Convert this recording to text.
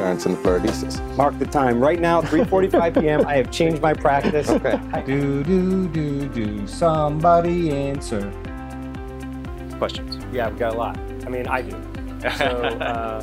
parents and the Floridices. Mark the time. Right now, 3:45 p.m. I have changed my practice. Okay. Do, do, do, do. Somebody answer. Questions? Yeah, we've got a lot. I mean, I do. So, uh,